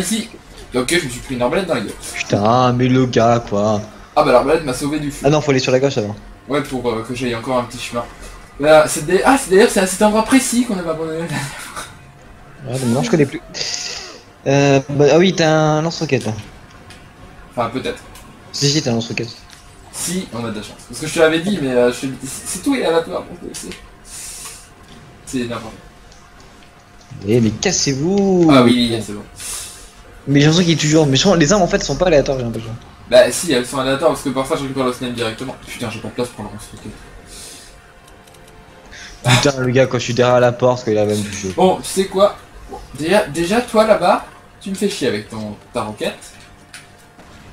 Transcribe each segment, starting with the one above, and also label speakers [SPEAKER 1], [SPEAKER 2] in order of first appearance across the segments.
[SPEAKER 1] Ici Ok, je me suis pris une arbalète dans la gueule.
[SPEAKER 2] Putain, mais le gars, quoi.
[SPEAKER 1] Ah bah l'arbalète m'a sauvé du feu.
[SPEAKER 2] Ah non, faut aller sur la gauche avant.
[SPEAKER 1] Ouais, pour euh, que j'aille encore un petit chemin. Là, c'est des... Ah, c'est d'ailleurs c'est à cet endroit précis qu'on avait abandonné.
[SPEAKER 2] Ouais, donc non, je connais plus. Euh, bah, ah oui, t'as un lance-roquette là.
[SPEAKER 1] Enfin, peut-être.
[SPEAKER 2] Si, si, t'as un lance-roquette.
[SPEAKER 1] Si, on a de la chance. Parce que je te l'avais dit, mais euh, je c'est tout aléatoire pour te laisser. C'est n'importe quoi.
[SPEAKER 2] Eh, mais cassez-vous
[SPEAKER 1] Ah oui, c'est bon.
[SPEAKER 2] Mais j'ai l'impression qu'il est toujours. Mais je les armes en fait sont pas aléatoires, j'ai l'impression.
[SPEAKER 1] Bah si, elles sont aléatoires parce que parfois je récupère le snipe directement. Putain, j'ai pas de place pour le lance-roquette.
[SPEAKER 2] Putain, le gars, quand je suis derrière la porte, quand il a même touché.
[SPEAKER 1] Bon, tu sais quoi? Déjà, déjà, toi là-bas, tu me fais chier avec ton, ta roquette.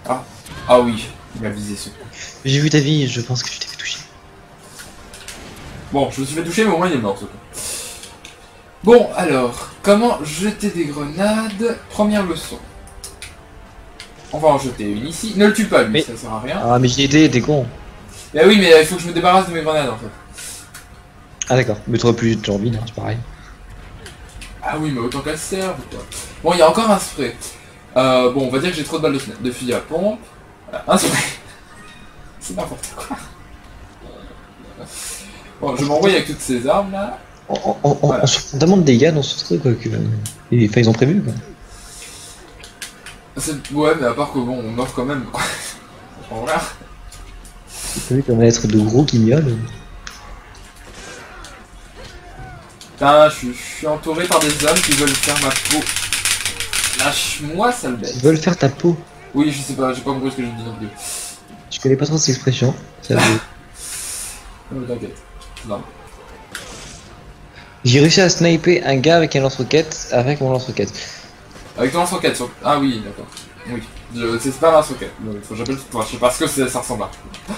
[SPEAKER 1] Ah, ah oui, il m'a visé ce con.
[SPEAKER 2] J'ai vu ta vie, je pense que tu t'es fait toucher.
[SPEAKER 1] Bon, je me suis fait toucher, mais au moins il est mort ce con. Bon, alors, comment jeter des grenades? Première leçon. On va en jeter une ici. Ne le tue pas, lui,
[SPEAKER 2] Mais-
[SPEAKER 1] ça sert à rien.
[SPEAKER 2] Ah, mais j'y étais, t'es con.
[SPEAKER 1] Bah oui, mais il faut que je me débarrasse de mes grenades en fait.
[SPEAKER 2] Ah, d'accord. Mais t'aurais plus de envie, hein, c'est pareil.
[SPEAKER 1] Ah oui, mais autant qu'elle serve, quoi. Bon, il y a encore un spray. Euh, bon, on va dire que j'ai trop de balles de, fenêtre- de fusil à pompe. Voilà, un spray. C'est n'importe quoi. Bon, je m'envoie avec toutes ces armes là.
[SPEAKER 2] On, on,
[SPEAKER 1] Voilà.
[SPEAKER 2] on se prend tellement de dégâts dans ce truc, quoi. Que... Et, enfin, ils ont prévu, quoi.
[SPEAKER 1] C'est- Ouais, mais à part que bon, on meurt quand même. quoi. Voilà.
[SPEAKER 2] T'as vu qu'on va être de gros guignols
[SPEAKER 1] Putain, je suis, je suis entouré par des hommes qui veulent faire ma peau. Lâche-moi, sale bête.
[SPEAKER 2] Ils veulent faire ta peau.
[SPEAKER 1] Oui, je sais pas, j'ai pas compris ce que je dis non plus.
[SPEAKER 2] Je connais pas trop cette expression. Ça veut-
[SPEAKER 1] Non, mais t'inquiète. Non.
[SPEAKER 2] J'ai réussi à sniper un gars avec un lance-roquette avec mon lance-roquette.
[SPEAKER 1] Avec ton lance-roquette sur... Ah oui, d'accord. Oui. C'est pas un lance-roquette. Donc, faut que j'appelle... Enfin, je sais pas ce que ça ressemble à.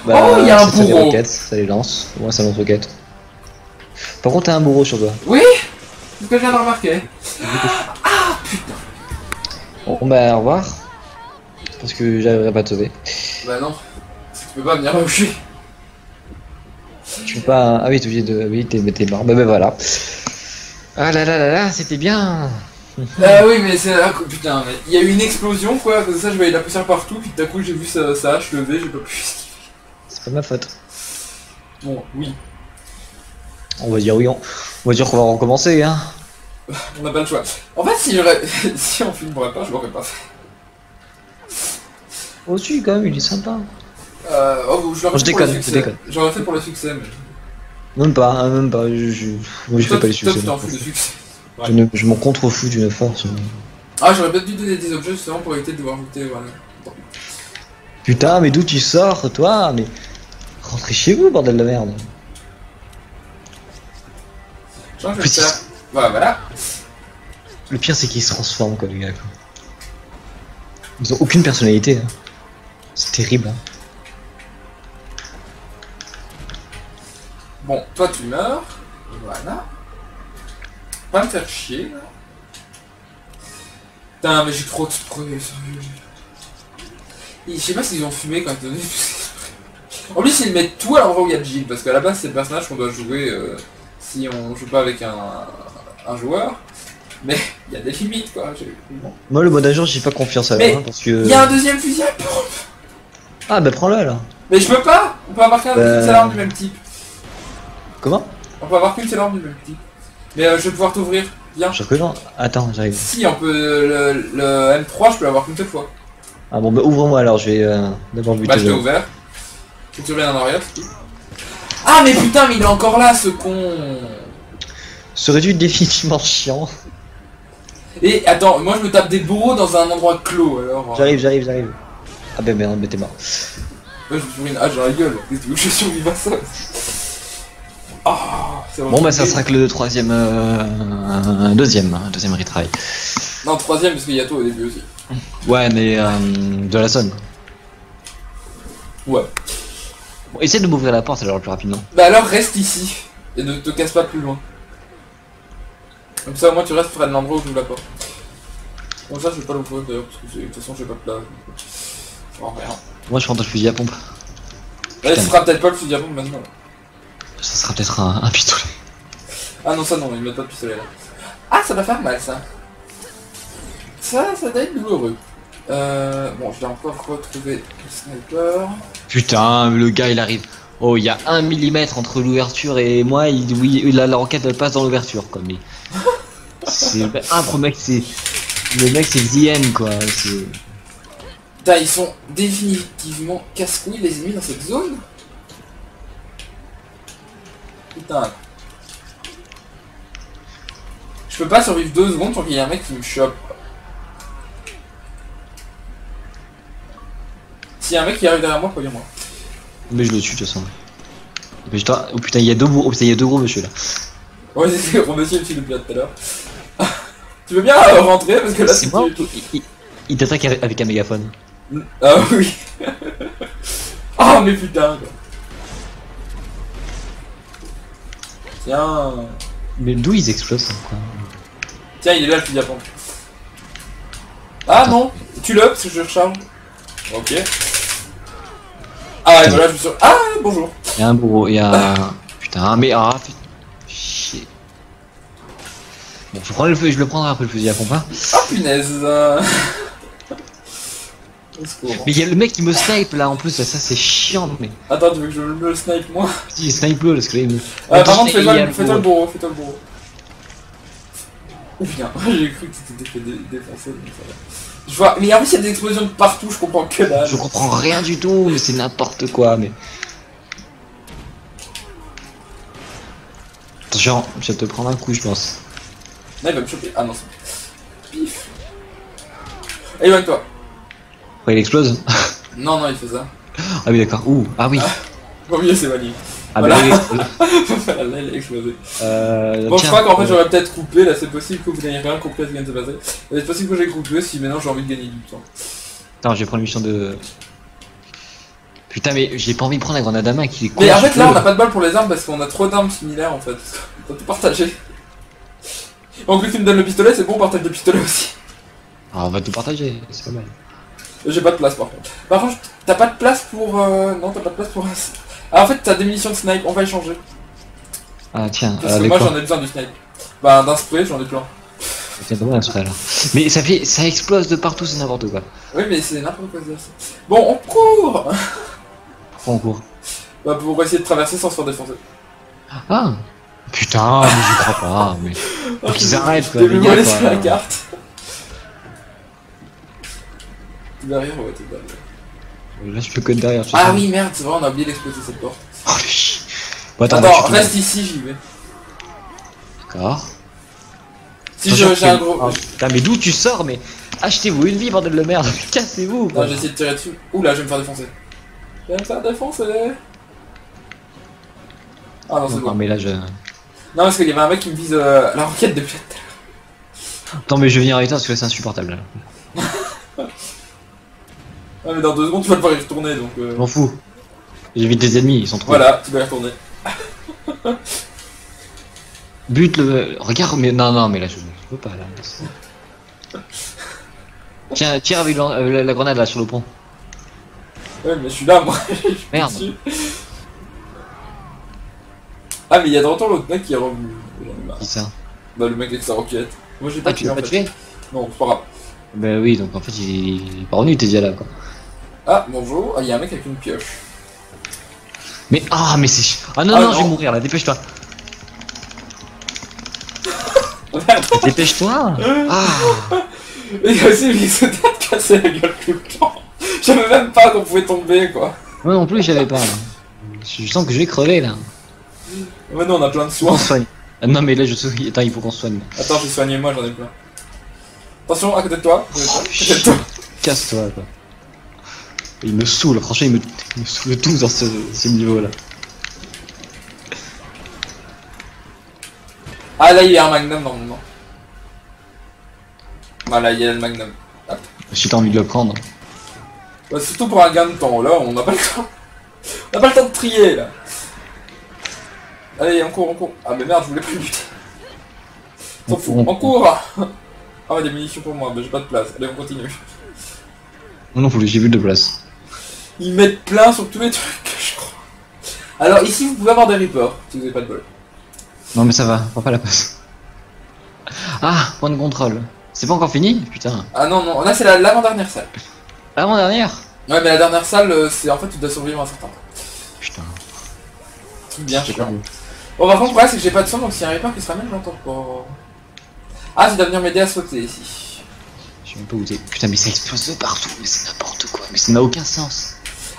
[SPEAKER 1] Oh, il y a un
[SPEAKER 2] ça,
[SPEAKER 1] bourreau.
[SPEAKER 2] roquettes, ça les lance. Moi, c'est un lance-roquette. Par contre, t'as un bourreau sur toi.
[SPEAKER 1] Oui? C'est ce que je viens de remarquer.
[SPEAKER 2] Bon, bah, au revoir. Parce que j'arriverai pas à te sauver.
[SPEAKER 1] Bah non. Tu peux pas venir là où je suis.
[SPEAKER 2] Je peux pas. Ah oui, t'es obligé de. Oui, t'es t'es mort. Bah, bah, voilà. Ah là là là là, c'était bien.
[SPEAKER 1] Ah oui, mais c'est... ah, putain, mais il y a eu une explosion, quoi. Comme ça, je voyais de la poussière partout. Puis tout à coup, j'ai vu sa, sa hache lever, j'ai pas pu...
[SPEAKER 2] C'est pas ma faute.
[SPEAKER 1] Bon, oui.
[SPEAKER 2] On va dire oui, on, on va dire qu'on va recommencer, hein.
[SPEAKER 1] On n'a pas le choix. En fait, si, si on filmerait pas, je l'aurais pas fait.
[SPEAKER 2] Oh, si, quand même, il est sympa.
[SPEAKER 1] Euh, oh, je
[SPEAKER 2] Oh, je déconne, je déconne.
[SPEAKER 1] J'aurais fait pour le succès, mais...
[SPEAKER 2] Même pas, hein, même pas. Je, je, moi, je fais pas les succès. Je, ne, je m'en contrefous d'une force.
[SPEAKER 1] Ah, j'aurais peut-être dû donner des objets justement pour éviter de devoir goûter, voilà.
[SPEAKER 2] Putain, mais d'où tu sors, toi Mais rentrez chez vous, bordel de merde.
[SPEAKER 1] Je vais faire... Voilà, voilà.
[SPEAKER 2] Le pire, c'est qu'ils se transforment, quoi, les gars. Quoi. Ils ont aucune personnalité. hein. C'est terrible. hein.
[SPEAKER 1] Bon, toi tu meurs. Voilà. Pas me faire chier, là. Putain, mais j'ai trop de sérieux. Je sais pas s'ils ont fumé quand ils ont. En plus, ils mettent tout à l'endroit où il y a Jill, parce qu'à la base, c'est le personnage qu'on doit jouer euh, si on joue pas avec un, un joueur. Mais il y a des limites, quoi. bon.
[SPEAKER 2] Moi, le mode agent, j'ai pas confiance à
[SPEAKER 1] Mais,
[SPEAKER 2] hein, parce que.
[SPEAKER 1] Il y a un deuxième fusil à pompe
[SPEAKER 2] Ah, bah prends-le alors.
[SPEAKER 1] Mais je peux pas On peut avoir qu'une
[SPEAKER 2] Bah.
[SPEAKER 1] du même type.
[SPEAKER 2] Comment
[SPEAKER 1] On peut avoir qu'une seule arme du même type. Mais euh, je vais pouvoir t'ouvrir. Viens.
[SPEAKER 2] Je que non. Attends, j'arrive.
[SPEAKER 1] Si, on peut. Le, le M3, je peux l'avoir qu'une seule fois.
[SPEAKER 2] Ah bon, bah ouvre-moi alors, je vais euh, d'abord buter.
[SPEAKER 1] Bah, je t'ai
[SPEAKER 2] le-
[SPEAKER 1] ouvert. Que tu reviennes en arrière, c'est tout. Ah, mais putain, mais il est encore là, ce con
[SPEAKER 2] Serais-tu définitivement chiant
[SPEAKER 1] Et attends, moi je me tape des bourreaux dans un endroit clos, alors. euh,
[SPEAKER 2] J'arrive, j'arrive, j'arrive. Ah bah merde, mais t'es mort.
[SPEAKER 1] Ouais, je me suis une hache dans la gueule. Qu'est-ce que tu veux que je survive à ça?
[SPEAKER 2] Bon bah ça sera que le troisième... Euh, deuxième, hein, deuxième retry.
[SPEAKER 1] Non, troisième, parce qu'il y a toi au début aussi.
[SPEAKER 2] Ouais, mais euh, de la sonne.
[SPEAKER 1] Ouais.
[SPEAKER 2] Bon, essaie de m'ouvrir la porte alors le plus rapidement.
[SPEAKER 1] Bah alors reste ici et ne te casse pas plus loin. Comme ça au moins tu restes près de l'endroit où j'ouvre la porte. Bon ça je vais pas l'ouvrir d'ailleurs parce que de toute façon j'ai pas de place. Oh.
[SPEAKER 2] Moi je prends le fusil à pompe.
[SPEAKER 1] Ouais, ce sera peut-être pas le fusil à pompe maintenant.
[SPEAKER 2] Ça sera peut-être un, un pistolet.
[SPEAKER 1] Ah non ça non, ils mettent pas de pistolet là. Ah ça va faire mal ça. Ça, ça doit être douloureux. Euh, bon, je vais encore retrouver le sniper.
[SPEAKER 2] Putain, le gars il arrive. Oh, il y a un millimètre entre l'ouverture et moi, il, oui, la, la roquette elle passe dans l'ouverture quoi. Mais c'est un mec, c'est le mec c'est ZM quoi. C'est
[SPEAKER 1] Putain, ils sont définitivement casse-couilles les ennemis dans cette zone. Putain. Je peux pas survivre deux secondes tant qu'il y a un mec qui me chope. S'il y a un mec qui arrive derrière moi, préviens-moi.
[SPEAKER 2] mais je le tue de toute façon. Dépêche-toi. Oh putain, il y a deux gros, oh, putain, il y a deux gros monsieur là.
[SPEAKER 1] Ouais, c'est gros monsieur depuis depuis tout à l'heure. tu veux bien euh, rentrer parce que là
[SPEAKER 2] C'est moi.
[SPEAKER 1] tu-
[SPEAKER 2] Il, t'attaque avec avec un mégaphone.
[SPEAKER 1] Ah oui. oh mais putain quoi. Tiens.
[SPEAKER 2] Mais d'où ils explosent ça, quoi
[SPEAKER 1] Tiens, il est là le fusil à pompe. Ah non Tu le parce que je recharge. Ok. Ah et voilà, je suis. Ah bonjour.
[SPEAKER 2] Il y a un bourreau, il y a. Putain, mais ah, putain. Chier. Bon, je prends le feu, je le prendrai après le fusil à pompe. hein.
[SPEAKER 1] Ah punaise.
[SPEAKER 2] Mais il y a le mec qui me snipe là en plus, ça c'est chiant, mais.
[SPEAKER 1] Attends, tu veux que je le snipe moi
[SPEAKER 2] Si, il snipe le parce que là il me.
[SPEAKER 1] Ah, par
[SPEAKER 2] Attends,
[SPEAKER 1] contre, fais-toi le, fais-toi le
[SPEAKER 2] bourreau.
[SPEAKER 1] fais-toi le bourreau. Oh putain, j'ai cru que tu t'étais fait dé- défoncer, mais ça va. Je vois, mais en plus il y a des explosions de partout, je comprends que dalle.
[SPEAKER 2] Je comprends rien du tout, mais c'est n'importe quoi, mais. Attention, je vais te prendre un coup, je pense.
[SPEAKER 1] Là il va me choper. Ah non, c'est. Pif. Éloigne-toi.
[SPEAKER 2] Il explose.
[SPEAKER 1] Non, non, il fait ça.
[SPEAKER 2] Ah oui, d'accord. Ouh, ah oui.
[SPEAKER 1] Vaut mieux s'éloigner.
[SPEAKER 2] Ah
[SPEAKER 1] voilà.
[SPEAKER 2] bah oui, il explose.
[SPEAKER 1] là, il a explosé.
[SPEAKER 2] Euh,
[SPEAKER 1] Bon, je crois qu'en fait j'aurais peut-être coupé, là c'est possible que vous n'ayez rien compris à ce qui vient de se passer. C'est possible que j'ai coupé si maintenant j'ai envie de gagner du temps.
[SPEAKER 2] Attends, je vais prendre une mission de. Putain, mais j'ai pas envie de prendre la grenade à main qui est
[SPEAKER 1] Mais
[SPEAKER 2] con,
[SPEAKER 1] en fait là on n'a pas de balles pour les armes parce qu'on a trop d'armes similaires en fait. On peut tout partager. Vu que tu me donnes le pistolet, c'est bon, on partage le pistolet aussi.
[SPEAKER 2] Ah, on va tout partager, c'est pas mal.
[SPEAKER 1] J'ai pas de place par contre. Par contre, t'as pas de place pour... Euh... Non, t'as pas de place pour... Ah en fait t'as des munitions de snipe, on va échanger.
[SPEAKER 2] Ah, tiens,
[SPEAKER 1] Parce
[SPEAKER 2] euh,
[SPEAKER 1] que moi j'en ai besoin du snipe. Bah d'un spray, j'en ai plein.
[SPEAKER 2] Donne-moi un spray, alors. Mais ça fait, ça explose de partout, c'est n'importe quoi.
[SPEAKER 1] Oui mais c'est n'importe quoi ça. Bon, on court
[SPEAKER 2] Pourquoi on court
[SPEAKER 1] Bah pour essayer de traverser sans se faire défoncer.
[SPEAKER 2] Ah Putain, mais j'y crois pas, mais. Faut qu'ils arrêtent, quoi, les gars, quoi.
[SPEAKER 1] la carte. Derrière, ouais, t'es derrière.
[SPEAKER 2] Là, je peux que derrière.
[SPEAKER 1] Ah
[SPEAKER 2] sais.
[SPEAKER 1] oui, merde, c'est vrai, on a oublié d'exploser cette porte.
[SPEAKER 2] Oh. Bon, attends,
[SPEAKER 1] Attends,
[SPEAKER 2] là,
[SPEAKER 1] reste ici, j'y vais.
[SPEAKER 2] D'accord.
[SPEAKER 1] Si je- j'ai un gros...
[SPEAKER 2] Ah, Putain, mais d'où tu sors, mais. Achetez-vous une vie, bordel de merde. Cassez-vous,
[SPEAKER 1] Non, essayé de tirer dessus. Oula, je vais me faire défoncer. Je vais me faire défoncer. Ah non, c'est
[SPEAKER 2] Non,
[SPEAKER 1] bon.
[SPEAKER 2] mais là, je.
[SPEAKER 1] Non, parce qu'il y avait un mec qui me vise euh, la roquette depuis à l'heure.
[SPEAKER 2] Attends, mais je viens avec toi parce que là, c'est insupportable. Là.
[SPEAKER 1] Ah, mais dans deux secondes, tu vas devoir y retourner, donc... euh,
[SPEAKER 2] m'en fous. J'évite des ennemis, ils sont trop.
[SPEAKER 1] Voilà, tu vas y retourner.
[SPEAKER 2] Bute le. Regarde, mais non, non, mais là, je, je peux pas, là. Tiens, tire avec euh, la, la grenade là sur le pont.
[SPEAKER 1] Ouais, mais je suis là, moi.
[SPEAKER 2] Merde.
[SPEAKER 1] Ah, mais il y a de retour l'autre mec qui est revenu.
[SPEAKER 2] Qui ça
[SPEAKER 1] Bah, le mec avec sa roquette. Moi, j'ai pas
[SPEAKER 2] Ah, tu
[SPEAKER 1] tué
[SPEAKER 2] l'as
[SPEAKER 1] en
[SPEAKER 2] pas tué
[SPEAKER 1] Non, c'est pas grave.
[SPEAKER 2] Bah oui, donc en fait, il il est pas revenu, était déjà là, quoi.
[SPEAKER 1] Ah, bonjour. Ah, il y a un mec avec une pioche.
[SPEAKER 2] Mais ah, mais c'est. Ah non,
[SPEAKER 1] Ah,
[SPEAKER 2] non, je vais
[SPEAKER 1] non.
[SPEAKER 2] mourir là, dépêche-toi. Dépêche-toi Ah
[SPEAKER 1] Mais il a aussi lui se casser la gueule tout le temps. Je savais même pas qu'on pouvait tomber, quoi.
[SPEAKER 2] Moi non plus, j'avais pas. là. Je sens que je vais crever là.
[SPEAKER 1] Maintenant, on a plein de
[SPEAKER 2] On
[SPEAKER 1] soins.
[SPEAKER 2] se soigne. Ah, non, mais là, je sais. Attends, il faut qu'on soigne.
[SPEAKER 1] Attends, j'ai soigné moi, j'en ai plein. Attention, à côté de toi.
[SPEAKER 2] Oh,
[SPEAKER 1] à côté de toi.
[SPEAKER 2] Casse-toi, quoi. Il me saoule, franchement, il me, il me saoule tous dans ce, ce niveau là.
[SPEAKER 1] Ah, là, il y a un magnum normalement. Voilà, il y a le magnum.
[SPEAKER 2] Si t'as envie de le prendre.
[SPEAKER 1] Bah, surtout pour un gain de temps, là, on n'a pas le temps. On n'a pas le temps de trier, là. Allez, on court, on court. Ah, mais merde, je voulais plus lutter. Fout,
[SPEAKER 2] court, on
[SPEAKER 1] on court Ah, ouais, des munitions pour moi, mais j'ai pas de place. Allez, on continue.
[SPEAKER 2] Non, non, faut que j'ai vu de place.
[SPEAKER 1] Ils mettent plein sur tous les trucs, je crois. Alors, ici, vous pouvez avoir des reapers, si vous avez pas de bol.
[SPEAKER 2] Non, mais ça va, prends pas la place. Ah, point de contrôle. C'est pas encore fini? Putain.
[SPEAKER 1] Ah non, non, là c'est la- l'avant-dernière salle.
[SPEAKER 2] Avant-dernière
[SPEAKER 1] Ouais, mais la dernière salle, euh, c'est en fait, tu dois survivre un certain temps.
[SPEAKER 2] Putain.
[SPEAKER 1] Truc bien chiant. Bon, par contre, le problème, c'est que j'ai pas de son, donc s'il y a un reaper qui se ramène, j'entends pas. Ah, tu dois venir m'aider à sauter ici.
[SPEAKER 2] Je sais même pas où t'es. Putain, mais ça explose de partout, mais c'est n'importe quoi, mais ça n'a aucun sens.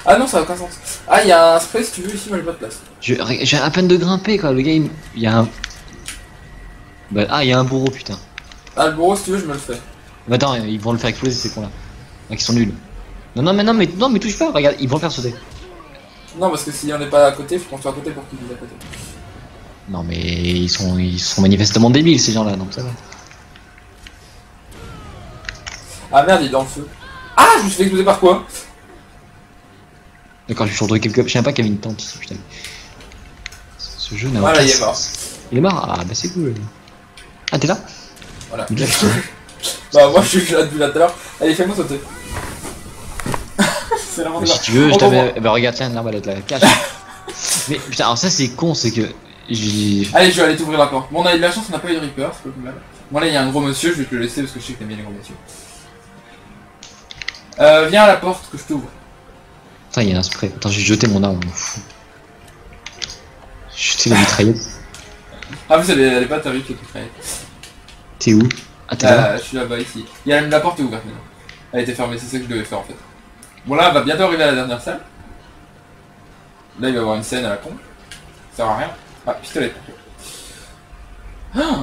[SPEAKER 1] Ah non, ça n'a aucun sens. Ah, il y a un spray si tu veux ici, moi j'ai pas de place.
[SPEAKER 2] Je- J'ai à peine de grimper quoi, le gars il, y a un. Bah, ah, il y a un bourreau putain.
[SPEAKER 1] Ah, le bureau, si tu veux, je me le fais.
[SPEAKER 2] Mais attends, ils vont le faire exploser ces cons là. Ah, ils sont nuls. Non, non, mais non, mais non, mais touche pas, regarde, ils vont le faire sauter.
[SPEAKER 1] Non, parce que si on n'est pas à côté, faut qu'on soit à côté pour qu'ils disent à côté.
[SPEAKER 2] Non, mais ils sont, ils sont manifestement débiles ces gens là, donc ça va.
[SPEAKER 1] Ah merde, il est dans le feu. Ah, je me suis fait exploser par quoi?
[SPEAKER 2] D'accord, je suis retrouvé quelque. Je même pas qu'il y avait une tente ici, putain. Ce jeu n'a
[SPEAKER 1] Voilà,
[SPEAKER 2] aucun
[SPEAKER 1] il est mort.
[SPEAKER 2] Il est mort? Ah, bah c'est cool. Ah, t'es là?
[SPEAKER 1] Voilà. Bah, moi je suis là depuis là tout à l'heure. Allez, fais-moi sauter. c'est la
[SPEAKER 2] Bah, Si tu veux, je mets. Bah, regarde, tiens, l'arbalète là, cache. mais putain, alors ça c'est con, c'est que.
[SPEAKER 1] Allez, je vais aller t'ouvrir la porte. Bon, on a eu de la chance, on n'a pas eu de Reaper, c'est pas plus mal. Bon, là, il y a un gros monsieur, je vais te le laisser parce que je sais que t'aimes bien les gros monsieur. Euh, viens à la porte que je t'ouvre.
[SPEAKER 2] Putain, il y a un spray. Attends, j'ai jeté mon arme. J'ai jeté la mitraillette.
[SPEAKER 1] Ah, vous est pas terrible, cette mitraillette.
[SPEAKER 2] T'es où? Ah, t'es là
[SPEAKER 1] Euh, je suis là-bas ici. Il y a la porte est ouverte maintenant. Elle était fermée, c'est ça que je devais faire en fait. Bon là, on va bientôt arriver à la dernière salle. Là, il va y avoir une scène à la con. Ça sert à rien. Ah, pistolet. Ah,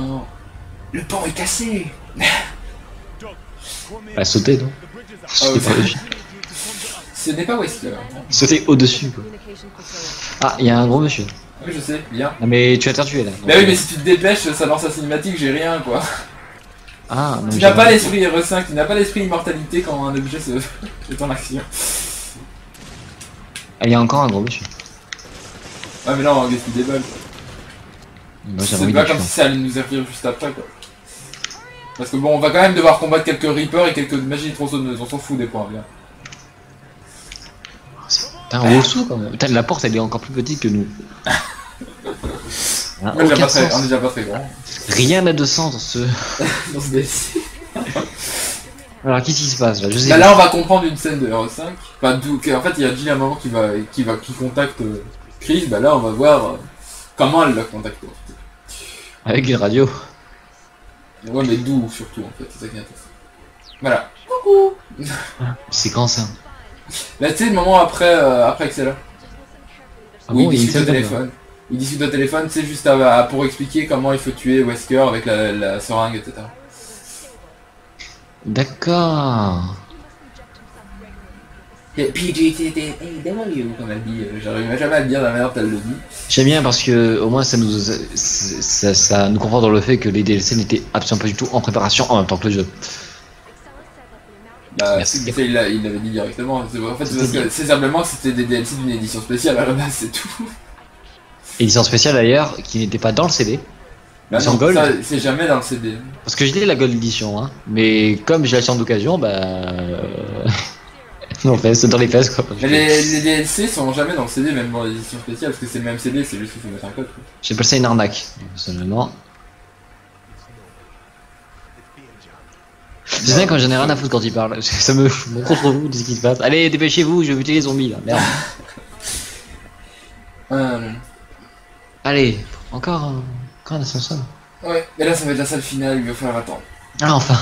[SPEAKER 1] le pont est cassé.
[SPEAKER 2] Bah, sauter, non?
[SPEAKER 1] Ah. Ce n'est pas.
[SPEAKER 2] Sauter au-dessus, quoi. Ah, il y a un gros monsieur.
[SPEAKER 1] Oui, je sais, bien.
[SPEAKER 2] Non, mais tu faire tuer là.
[SPEAKER 1] Bah oui, mais si tu te dépêches, ça lance la cinématique, j'ai rien quoi.
[SPEAKER 2] Ah, non,
[SPEAKER 1] Tu n'as pas l'esprit R5, tu n'as pas l'esprit immortalité quand un objet se est en action.
[SPEAKER 2] Ah, il y a encore un gros monsieur.
[SPEAKER 1] Ah, mais là, on gaspille des balles. C'est pas comme si ça allait nous servir juste après quoi. Parce que bon, on va quand même devoir combattre quelques Reapers et quelques magies tronçonneuses, on s'en fout des points bien.
[SPEAKER 2] T'as un sous quand même. Putain, la porte elle est encore plus petite que nous.
[SPEAKER 1] On est déjà pas très, on est
[SPEAKER 2] sens.
[SPEAKER 1] déjà pas très grand.
[SPEAKER 2] Rien n'a de sens dans ce.
[SPEAKER 1] Dans ce DLC.
[SPEAKER 2] Alors qu'est-ce qui se passe là? Je sais
[SPEAKER 1] Bah là, on va comprendre une scène de R5. Enfin, en fait, il y a Jill à un moment qui va, qui va, qui contacte euh, Chris. Bah là, on va voir euh, comment elle l'a contacté.
[SPEAKER 2] Avec une radio.
[SPEAKER 1] Ouais, mais d'où surtout en fait, c'est ça qui est intéressant. Voilà.
[SPEAKER 2] C'est quand ça?
[SPEAKER 1] Là, tu sais, le moment après, euh, après que c'est là.
[SPEAKER 2] Ah bon,
[SPEAKER 1] il discute au téléphone. Il discute au téléphone, c'est juste à- à- pour expliquer comment il faut tuer Wesker avec la, la seringue, etc.
[SPEAKER 2] D'accord.
[SPEAKER 1] Et PGTTAW, comme elle dit, euh, j'arrive jamais à le dire la manière dont elle le dit.
[SPEAKER 2] J'aime bien parce que au moins ça nous ça, ça nous conforte dans le fait que les DLC n'étaient absolument pas du tout en préparation en même temps que le jeu.
[SPEAKER 1] Bah,
[SPEAKER 2] Merci.
[SPEAKER 1] c'est- il l'a- l'avait dit directement. C'est- En fait, c'est parce que c'est simplement que c'était des DLC d'une édition spéciale à la base, c'est tout.
[SPEAKER 2] Édition spéciale d'ailleurs qui n'était pas dans le CD.
[SPEAKER 1] Bah non,
[SPEAKER 2] gold
[SPEAKER 1] ça, c'est jamais dans le CD.
[SPEAKER 2] Parce que j'ai la Gold Edition, hein. Mais comme j'ai acheté en d'occasion, bah. euh, non, fait, c'est dans les fesses quoi.
[SPEAKER 1] Mais les, les DLC sont jamais dans le CD, même dans l'édition spéciale, parce que c'est le même CD, c'est juste qu'il faut mettre un code. quoi.
[SPEAKER 2] J'appelle ça une arnaque, personnellement. C'est vrai quand j'en ai rien à foutre quand il parle. Ça me me contre vous de ce qui se passe. Allez, dépêchez-vous, je vais buter les zombies là. Merde.
[SPEAKER 1] Euh,
[SPEAKER 2] Allez, encore un, encore un ascenseur.
[SPEAKER 1] ouais, mais là ça va être la salle finale, il va falloir attendre.
[SPEAKER 2] Ah, enfin.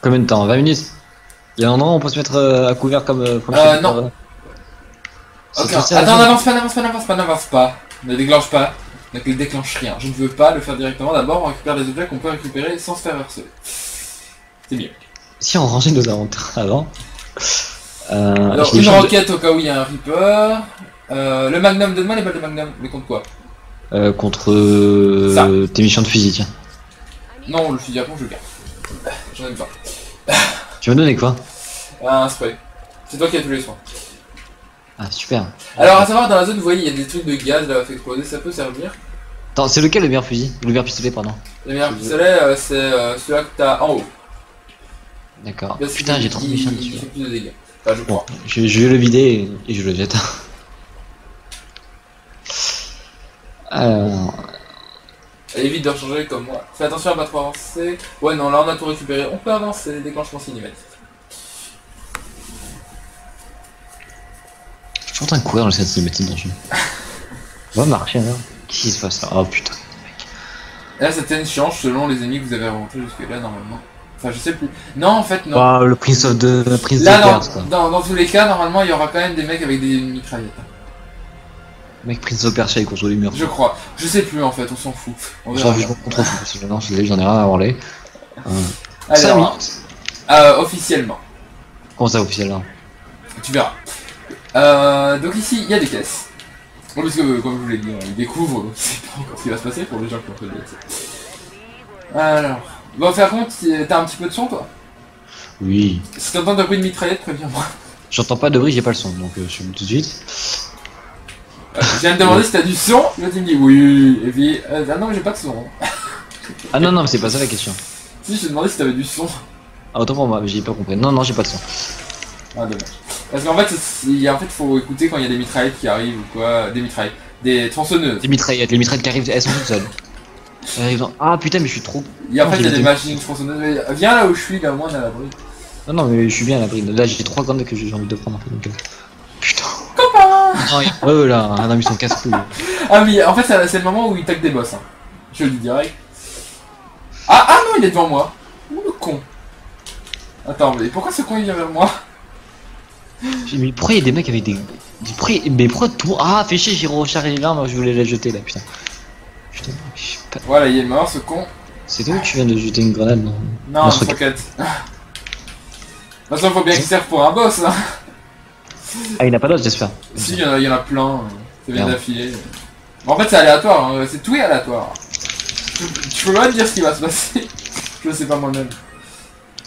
[SPEAKER 2] Combien de temps? 20 minutes? Il y a un an, on peut se mettre euh, à couvert comme. euh,
[SPEAKER 1] Euh, non.
[SPEAKER 2] euh, c'est
[SPEAKER 1] Ok,
[SPEAKER 2] censé-
[SPEAKER 1] attends, n'avance pas, n'avance pas, n'avance pas, n'avance pas. Ne déclenche pas. Ne déclenche rien. Je ne veux pas le faire directement. D'abord, on récupère des objets qu'on peut récupérer sans se faire harceler. C'est mieux.
[SPEAKER 2] Si on rangeait nos inventaires avant. Euh,
[SPEAKER 1] Alors, une
[SPEAKER 2] de-
[SPEAKER 1] roquette au cas où il y a un Reaper. Euh, le Magnum, donne-moi les balles de Magnum. Mais contre quoi
[SPEAKER 2] euh, contre euh,
[SPEAKER 1] Ça.
[SPEAKER 2] tes missions de fusil, tiens.
[SPEAKER 1] Non, le fusil à pompe, je le garde. J'en aime pas.
[SPEAKER 2] Tu m'as donné quoi
[SPEAKER 1] Un spray. C'est toi qui as tous les soins.
[SPEAKER 2] Ah, super.
[SPEAKER 1] Alors, à savoir, dans la zone, vous voyez, il y a des trucs de gaz là, fait exploser. Ça peut servir.
[SPEAKER 2] Attends, c'est lequel le meilleur fusil? Le meilleur pistolet, pardon.
[SPEAKER 1] Le meilleur pistolet, c'est celui-là que t'as en haut.
[SPEAKER 2] D'accord. Putain, j'ai trop de dessus.
[SPEAKER 1] fait plus de dégâts. Enfin, je
[SPEAKER 2] Bon, je, je vais le vider et, et je le jette. Alors.
[SPEAKER 1] Et évite de recharger comme moi. Fais attention à pas trop avancer. Ouais, non, là on a tout récupéré. On peut avancer, déclenchement cinématique.
[SPEAKER 2] Je suis en train de courir dans cette cinématique dans le jeu. On va marcher alors. Qu'est-ce qui se passe? Là Oh putain.
[SPEAKER 1] Là, certaines change selon les ennemis que vous avez rencontrés jusque-là, normalement. Enfin, je sais plus. Non, en fait, non.
[SPEAKER 2] Oh, le Prince of the le Prince
[SPEAKER 1] Là,
[SPEAKER 2] of
[SPEAKER 1] dans,
[SPEAKER 2] Perse quoi.
[SPEAKER 1] dans, dans tous les cas, normalement, il y aura quand même des mecs avec des mitraillettes.
[SPEAKER 2] Mec Prince of Persia il contre les murs.
[SPEAKER 1] Je crois. Je sais plus, en fait, on s'en fout. On verra
[SPEAKER 2] parce que non, je j'en ai rien à branler. Euh,
[SPEAKER 1] Alors, euh, officiellement.
[SPEAKER 2] Comment ça officiellement
[SPEAKER 1] Tu verras. Euh, donc ici, il y a des caisses. Bon, parce que, euh, comme je vous l'ai dit, on découvre, donc c'est pas encore ce qui va se passer pour les gens qui ont fait le DLC. Alors, bon, faire compte, si- t'as un petit peu de son, toi?
[SPEAKER 2] Oui.
[SPEAKER 1] Si t'entends de bruit de mitraillette, préviens-moi.
[SPEAKER 2] J'entends pas de bruit, j'ai pas le son, donc euh, je suis tout de suite.
[SPEAKER 1] Euh, je viens de demander si t'as du son, tu me dis oui, et puis, euh, ah non, mais j'ai pas de son.
[SPEAKER 2] Ah non, non, mais c'est pas ça la question.
[SPEAKER 1] Si, je t'ai demandé si t'avais du son.
[SPEAKER 2] Ah, autant pour moi, mais j'ai pas compris. Non, non, j'ai pas de son.
[SPEAKER 1] Ah, dommage. Parce qu'en fait, il y a- en fait, faut écouter quand il y a des mitraillettes qui arrivent ou quoi. Des mitraillettes. Des tronçonneuses.
[SPEAKER 2] Les mitraillettes, les mitraillettes qui arrivent, elles sont toutes seules. Dans- Ah putain, mais je suis trop.
[SPEAKER 1] Il y a, en
[SPEAKER 2] Non,
[SPEAKER 1] fait, il y a des machines tronçonneuses. Viens là où je suis, là, moins, on a la bruit.
[SPEAKER 2] Non, non, mais je suis bien à l'abri. Là, j'ai trois grenades que j'ai envie de prendre. Donc, euh, Putain.
[SPEAKER 1] Copain
[SPEAKER 2] il- oh là, un ami son casse-couille.
[SPEAKER 1] Ah, mais en fait, c'est le moment où il tacle des boss. Hein. Je le dis direct. Ah, ah non, il est devant moi. Ouh, le con. Attends, mais pourquoi ce con il vient vers moi
[SPEAKER 2] J'ai- Mais pourquoi il y a des mecs avec des. des- Mais pourquoi tout. Ah, fais chier, j'ai rechargé l'arme, moi je voulais la jeter là, putain. Putain, je.
[SPEAKER 1] Voilà, il est mort, ce con.
[SPEAKER 2] C'est toi où tu viens de jeter une grenade non
[SPEAKER 1] Non, je
[SPEAKER 2] ce
[SPEAKER 1] roquette. De toute façon, faut bien qu'il serve pour un boss. Hein.
[SPEAKER 2] Ah, il n'a pas d'autre, j'espère.
[SPEAKER 1] Si, il y, en a- il y en a plein. euh, Ça vient d'affilée. En fait, c'est aléatoire. hein, C'est tout est aléatoire. Tu, peux pas me dire ce qui va se passer. Je sais pas moi-même.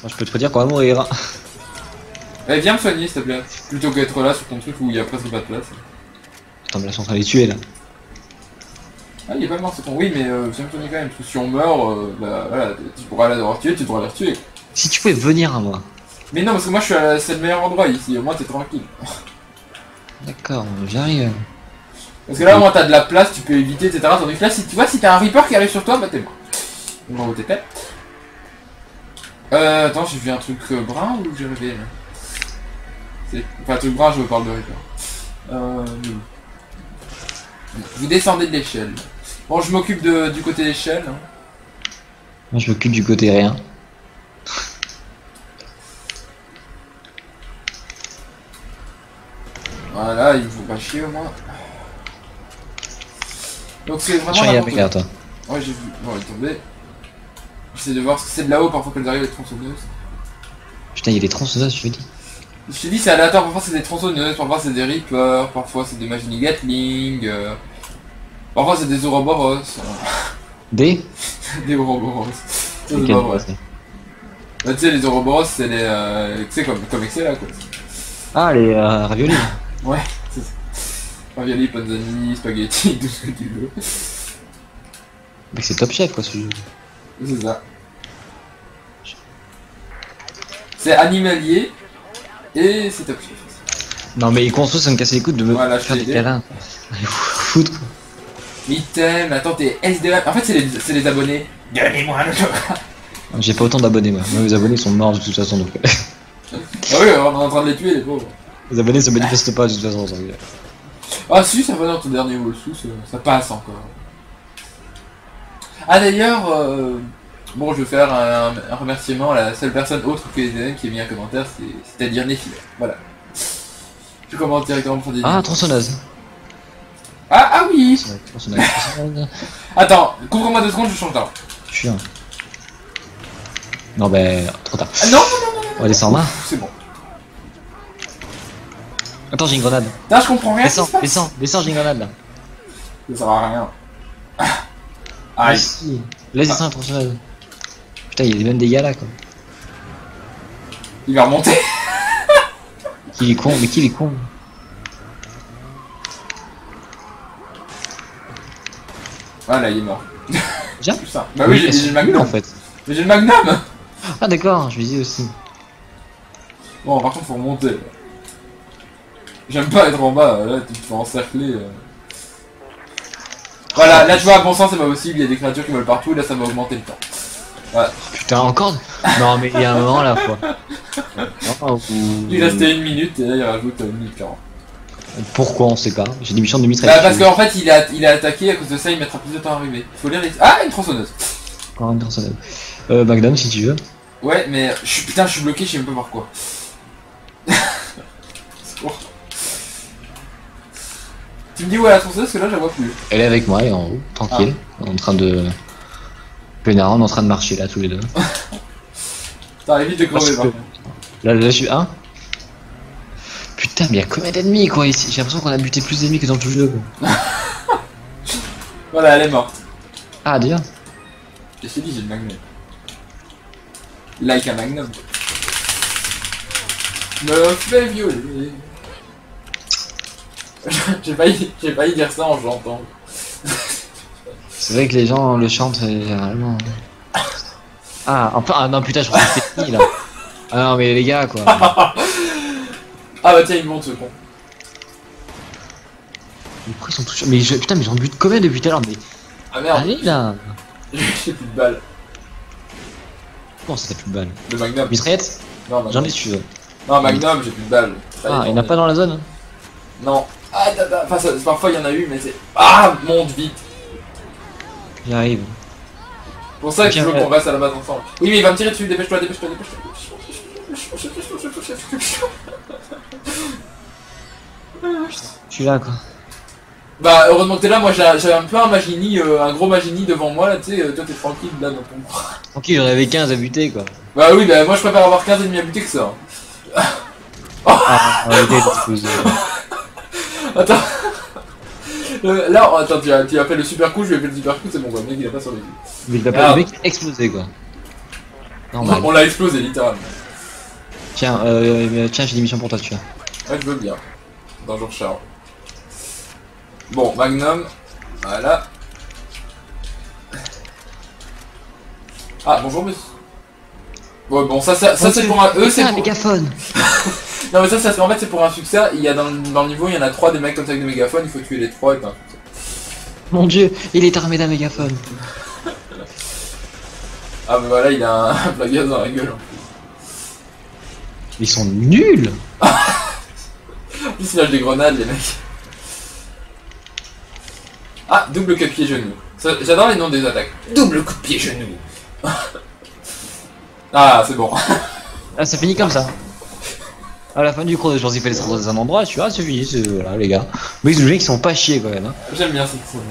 [SPEAKER 2] Moi, je peux te dire qu'on va mourir.
[SPEAKER 1] Eh, viens me soigner, s'il te plaît. Plutôt qu'être là sur ton truc où il y a presque pas de place.
[SPEAKER 2] Attends, mais là, ils sont en train de les tuer là.
[SPEAKER 1] Ah, il est pas mort, ce con. Oui, mais euh, soigner quand même. Parce que si on meurt, euh, bah, voilà, tu pourras avoir tués, tu devras les retuer.
[SPEAKER 2] Si tu pouvais venir à moi.
[SPEAKER 1] Mais non, parce que moi, je suis à la- c'est le meilleur endroit ici. Au moins, t'es tranquille.
[SPEAKER 2] D'accord, j'arrive.
[SPEAKER 1] Parce que là, au moins, t'as de la place, tu peux éviter, etc. Tandis que là, si tu vois, si t'as un Reaper qui arrive sur toi, bah t'es mort. On va où t'étais. Euh, attends, j'ai vu un truc euh, brun ou j'ai rêvé là? C'est- Enfin, un truc brun, je me parle de Reaper. Euh. Vous descendez de l'échelle. Bon, je m'occupe de- du côté d'échelle. hein.
[SPEAKER 2] Moi, je m'occupe du côté rien.
[SPEAKER 1] Voilà, il faut pas chier au moins. Donc c'est vraiment
[SPEAKER 2] Attention, il y a toi.
[SPEAKER 1] Ouais, j'ai vu. Bon, il est tombé. J'essaie de voir ce que c'est de là-haut, parfois qu'elles arrivent les tronçonneuses.
[SPEAKER 2] Putain, il y a des tronçonneuses, tu veux dire
[SPEAKER 1] Je t'ai dit, c'est aléatoire, parfois c'est des tronçonneuses, parfois c'est des Reapers, parfois c'est des machines Gatling, euh, parfois c'est des Ouroboros.
[SPEAKER 2] Des
[SPEAKER 1] des Ouroboros. Ça, c'est
[SPEAKER 2] Lesquels
[SPEAKER 1] pas vrai. Bah, tu sais, les Ouroboros, c'est les. Euh, tu sais, comme, comme Excel là quoi.
[SPEAKER 2] Ah, les euh, raviolis.
[SPEAKER 1] Ouais, c'est ça. Ravioli, panzani, spaghetti, tout ce que tu veux.
[SPEAKER 2] Mec, c'est top chef quoi ce jeu.
[SPEAKER 1] C'est ça. C'est animalier et c'est top chef.
[SPEAKER 2] Non, mais les consos, ça me casse les couilles de me
[SPEAKER 1] Voilà,
[SPEAKER 2] faire des câlins.
[SPEAKER 1] Item, attends, t'es SDM. En fait, c'est les, c'est les abonnés. Donnez-moi un autographe.
[SPEAKER 2] J'ai pas autant d'abonnés moi. Moi, mes abonnés sont morts de toute façon donc.
[SPEAKER 1] Ah oui, on est en train de les tuer, les pauvres.
[SPEAKER 2] les abonnés se manifestent pas de toute façon. ça dire.
[SPEAKER 1] Ah si, ça va dans ton dernier wall sous, ça, ça passe encore. Ah d'ailleurs, euh, bon, je vais faire un, un remerciement à la seule personne autre que SDM qui a mis un commentaire, c'est- c'est-à-dire Néphile. Voilà. Je commente directement pour des
[SPEAKER 2] Ah, tronçonneuse.
[SPEAKER 1] Ah, ah oui. Attends, couvre-moi deux secondes, je change d'arme.
[SPEAKER 2] Un. Non, ben, trop tard.
[SPEAKER 1] Ah non, non, non, non,
[SPEAKER 2] On va descendre là.
[SPEAKER 1] c'est bon.
[SPEAKER 2] Attends, j'ai une grenade.
[SPEAKER 1] Je comprends rien.
[SPEAKER 2] Descends, descends, descends, j'ai une grenade là.
[SPEAKER 1] Ça sert à rien. Aïe.
[SPEAKER 2] Ici. Laisse descendre la tronçonneuse. Putain, il y a des gars là quoi.
[SPEAKER 1] Il va remonter.
[SPEAKER 2] Qui est con, mais qui est con?
[SPEAKER 1] Voilà, il est mort.
[SPEAKER 2] Déjà
[SPEAKER 1] C'est ça. Bah oui, j'ai j'ai le magnum.
[SPEAKER 2] en fait.
[SPEAKER 1] Mais j'ai le magnum.
[SPEAKER 2] Ah d'accord, je visais aussi.
[SPEAKER 1] Bon, par contre, faut remonter. là. J'aime pas être en bas, là, tu te fais encercler. euh. Voilà, là tu vois, à bon sens c'est pas possible, il y a des créatures qui volent partout, et là ça va augmenter le temps.
[SPEAKER 2] Putain, encore Non, mais il y a un moment là, quoi.
[SPEAKER 1] Il restait une minute, et là il rajoute euh, une minute 40.
[SPEAKER 2] Pourquoi on sait pas J'ai des missions de
[SPEAKER 1] Bah
[SPEAKER 2] mitrailleuse.
[SPEAKER 1] parce qu'en fait il a, il a attaqué, à cause de ça il mettra plus de temps à arriver. Faut lire les... Ah, une tronçonneuse
[SPEAKER 2] Encore une personne. Euh, Magnum, si tu veux.
[SPEAKER 1] Ouais, mais je suis, putain, je suis bloqué, je sais même pas par quoi. Tu me dis où est la tronçonneuse, parce que là je la vois plus.
[SPEAKER 2] Elle est avec moi, elle est en haut, tranquille, en train de. Plénard, on est en train de marcher là tous les deux.
[SPEAKER 1] T'arrives vite de crever par
[SPEAKER 2] que-. Là, là, je suis. Hein Putain, mais il y a combien d'ennemis quoi ici J'ai l'impression qu'on a buté plus d'ennemis que dans tout le jeu. quoi.
[SPEAKER 1] Voilà, elle est morte.
[SPEAKER 2] Ah, déjà
[SPEAKER 1] je t'ai dit, j'ai le magnum. Like un magnum. Me fait violer. j'ai failli, j'ai failli dire ça en chantant.
[SPEAKER 2] C'est vrai que les gens le chantent euh, généralement. Ah, enfin, ah non, putain, je crois que c'était fini là. Ah non, mais les gars quoi.
[SPEAKER 1] Ah bah tiens, il monte ce con.
[SPEAKER 2] Mais pourquoi ils sont tous. Mais je... putain, mais j'en bute combien depuis tout à l'heure Mais
[SPEAKER 1] Ah merde,
[SPEAKER 2] allez là
[SPEAKER 1] j'ai plus de balles.
[SPEAKER 2] Comment ça t'as plus de balles
[SPEAKER 1] De magnum.
[SPEAKER 2] Mitraillette
[SPEAKER 1] Non.
[SPEAKER 2] J'en ai si tu veux.
[SPEAKER 1] Non, magnum, j'ai plus de balles.
[SPEAKER 2] Ah, il n'y en a pas dans la zone
[SPEAKER 1] Non. Ah, da, da. Enfin, ça- parfois il y en a eu, mais c'est. Ah, monte vite.
[SPEAKER 2] J'y arrive.
[SPEAKER 1] C'est pour ça que je veux qu'on reste à la base ensemble. Oui, mais il va me tirer dessus, dépêche-toi, dépêche-toi, dépêche-toi.
[SPEAKER 2] Je suis là quoi.
[SPEAKER 1] Bah, heureusement que t'es là, moi j'avais un peu un Magini, euh, un gros Magini devant moi, là, tu sais, euh, toi t'es tranquille là dans ton.
[SPEAKER 2] Tranquille, j'aurais avait 15 à buter quoi.
[SPEAKER 1] Bah oui, bah moi je préfère avoir 15 ennemis à buter que ça. hein.
[SPEAKER 2] Ah, arrêtez de poser.
[SPEAKER 1] Attends. Euh, là, oh, attends, tu as, tu as fait le super coup, je lui ai fait le super coup, c'est bon, quoi, le mec il a pas survécu.
[SPEAKER 2] Mais il a pas le mec explosé quoi. Normal.
[SPEAKER 1] On l'a explosé littéralement.
[SPEAKER 2] Tiens, euh, euh, tiens, j'ai des missions pour toi, tu vois.
[SPEAKER 1] Ouais, je veux bien. Bonjour Charles. Bon, Magnum. Voilà. Ah, bonjour monsieur. Bon, bon, ça, ça, ça c'est pour un... Eux, c'est
[SPEAKER 2] un
[SPEAKER 1] pour...
[SPEAKER 2] mégaphone
[SPEAKER 1] Non, mais ça, ça, c'est- en fait, c'est pour un succès. Il y a dans, le- dans le niveau, il y en a trois des mecs comme ça avec des mégaphones. Il faut tuer les trois et succès.
[SPEAKER 2] Mon dieu, il est armé d'un mégaphone.
[SPEAKER 1] Ah, mais voilà, il a un, un plat gaz dans la gueule.
[SPEAKER 2] Ils sont nuls
[SPEAKER 1] plus, il lâche des grenades, les mecs. Ah, double coup de pied genou. Ça, J'adore les noms des attaques. Double coup de pied genou. ah, c'est bon.
[SPEAKER 2] Ah, ça finit comme ça. À la fin du chrono, je pense qu'il fallait se dans un endroit, tu vois, c'est fini, voilà les gars. Mais ils gens qui sont pas chiés quand même. Hein.
[SPEAKER 1] J'aime bien cette scène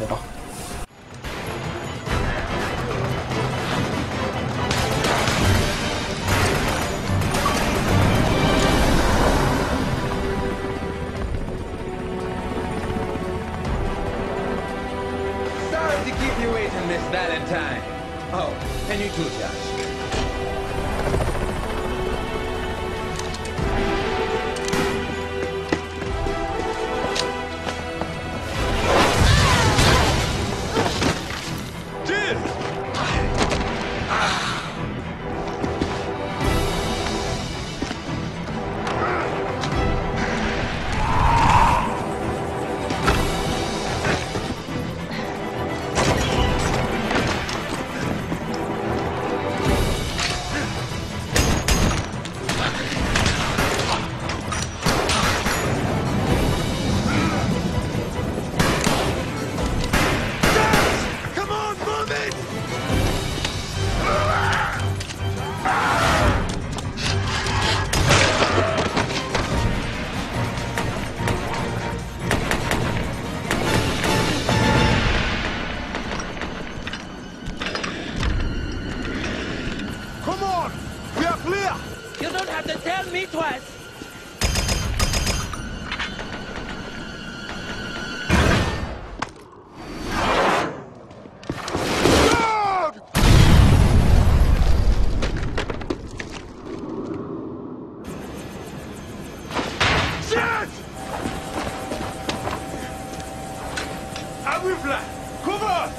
[SPEAKER 1] yeahareweflatcover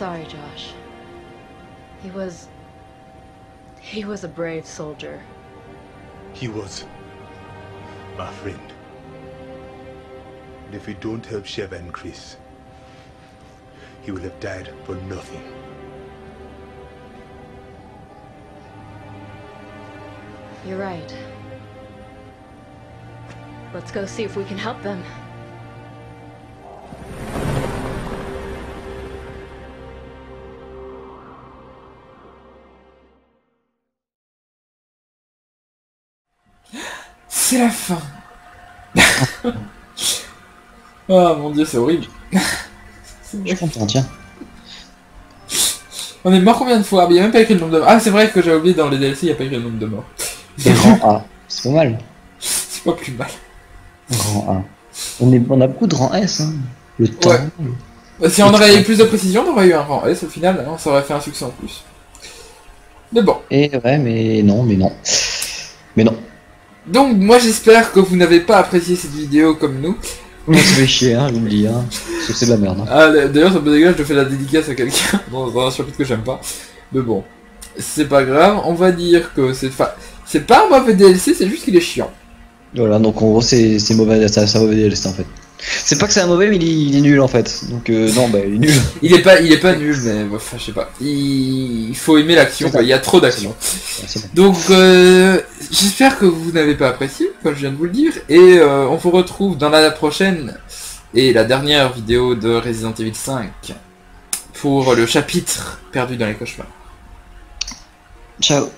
[SPEAKER 3] sorry, Josh.
[SPEAKER 4] He
[SPEAKER 5] was. He was a brave soldier.
[SPEAKER 4] He was my friend. And if we don't help Sheva and Chris, he will have died for nothing.
[SPEAKER 5] You're right. Let's go see if we can help them.
[SPEAKER 1] Oh mon dieu, c'est horrible.
[SPEAKER 2] Je suis content, tiens.
[SPEAKER 1] On est mort combien de fois? Il n'y a même pas écrit le nombre de morts. Ah, c'est vrai que j'ai oublié dans les DLC, il n'y a pas écrit le nombre de morts.
[SPEAKER 2] Et rang A. C'est pas mal.
[SPEAKER 1] C'est pas plus mal.
[SPEAKER 2] Rang A. On, est, on a beaucoup de rang S, hein. Le temps.
[SPEAKER 1] Ouais. Bah, Si on aurait eu plus de précision, on aurait eu un rang S au final, hein, ça aurait fait un succès en plus. Mais bon.
[SPEAKER 2] Et ouais, mais non, mais non. Mais non.
[SPEAKER 1] Donc moi j'espère que vous n'avez pas apprécié cette vidéo comme nous.
[SPEAKER 2] On se fait chier, hein, j'oublie, hein. Parce que c'est de la merde. hein.
[SPEAKER 1] Ah, d'ailleurs, ça me dégueulasse, je fais la dédicace à quelqu'un dans, dans un chapitre que j'aime pas. Mais bon, c'est pas grave. On va dire que c'est fa... c'est pas un mauvais DLC, c'est juste qu'il est chiant.
[SPEAKER 2] Voilà, donc en gros, c'est c'est mauvais, c'est un mauvais DLC en fait. C'est pas que c'est un mauvais, mais il est, il est nul en fait. Donc euh, non, bah il est nul.
[SPEAKER 1] Il est pas, il est pas nul, mais enfin, je sais pas. Il, il faut aimer l'action. Il y a trop d'action. Donc, euh, j'espère que vous n'avez pas apprécié, comme je viens de vous le dire, et euh, on vous retrouve dans la prochaine et la dernière vidéo de Resident Evil 5 pour le chapitre perdu dans les cauchemars.
[SPEAKER 2] Ciao.